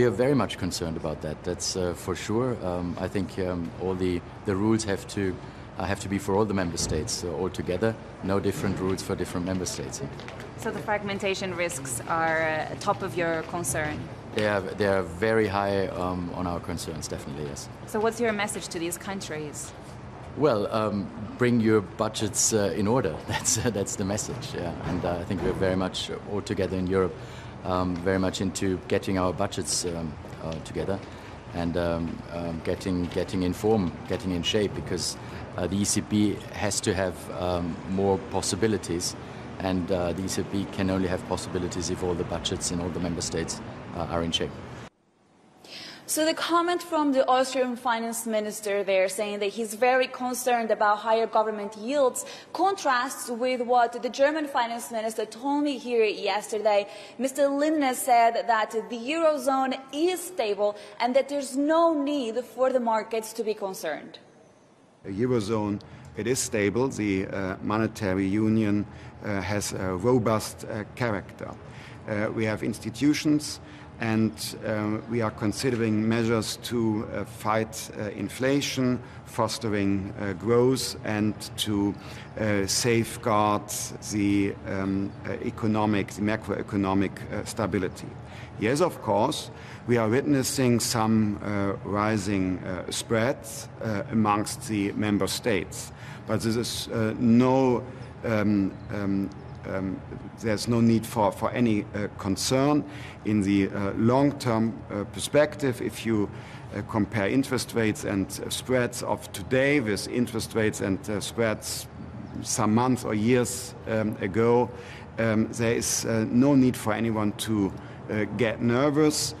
We are very much concerned about that. That's uh, for sure. Um, I think um, all the, the rules have to uh, have to be for all the member states uh, all together. No different rules for different member states. So the fragmentation risks are uh, top of your concern. They are they are very high um, on our concerns. Definitely, yes. So what's your message to these countries? Well, um, bring your budgets uh, in order. That's uh, that's the message. Yeah, and uh, I think we're very much all together in Europe, um, very much into getting our budgets um, uh, together, and um, um, getting getting in form, getting in shape, because uh, the ECB has to have um, more possibilities, and uh, the ECB can only have possibilities if all the budgets in all the member states are in shape. So the comment from the Austrian finance minister there saying that he's very concerned about higher government yields contrasts with what the German finance minister told me here yesterday. Mr. Lindner said that the Eurozone is stable and that there's no need for the markets to be concerned. The Eurozone, it is stable. The uh, monetary union uh, has a robust uh, character. Uh, we have institutions and um, we are considering measures to uh, fight uh, inflation, fostering uh, growth, and to uh, safeguard the um, uh, economic, the macroeconomic uh, stability. Yes, of course, we are witnessing some rising spreads amongst the member states, but this is no um, um, there's no need for, for any uh, concern. In the uh, long term uh, perspective, if you uh, compare interest rates and uh, spreads of today with interest rates and uh, spreads some months or years um, ago, um, there is no need for anyone to get nervous.